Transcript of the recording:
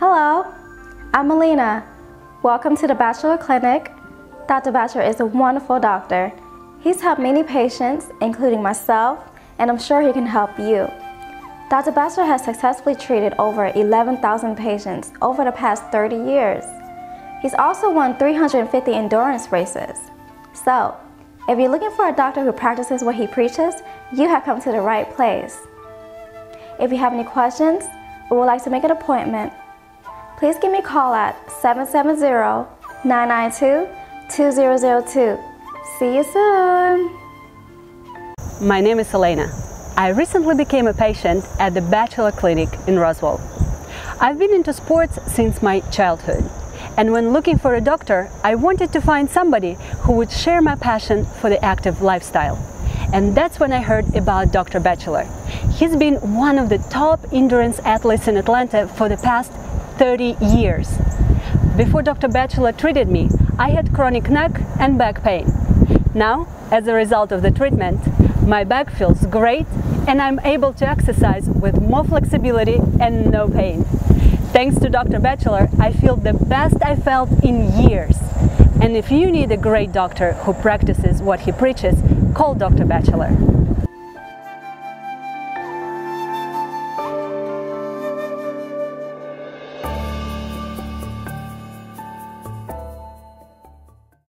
Hello, I'm Melina. Welcome to the Batchelor Clinic. Dr. Batchelor is a wonderful doctor. He's helped many patients, including myself, and I'm sure he can help you. Dr. Batchelor has successfully treated over 11,000 patients over the past 30 years. He's also won 350 endurance races. So, if you're looking for a doctor who practices what he preaches, you have come to the right place. If you have any questions or would like to make an appointment, please give me a call at 770-992-2002. See you soon. My name is Elena. I recently became a patient at the Batchelor Clinic in Roswell. I've been into sports since my childhood, and when looking for a doctor, I wanted to find somebody who would share my passion for the active lifestyle. And that's when I heard about Dr. Batchelor. He's been one of the top endurance athletes in Atlanta for the past 30 years. Before Dr. Batchelor treated me, I had chronic neck and back pain. Now, as a result of the treatment, my back feels great and I'm able to exercise with more flexibility and no pain. Thanks to Dr. Batchelor, I feel the best I felt in years. And if you need a great doctor who practices what he preaches, call Dr. Batchelor.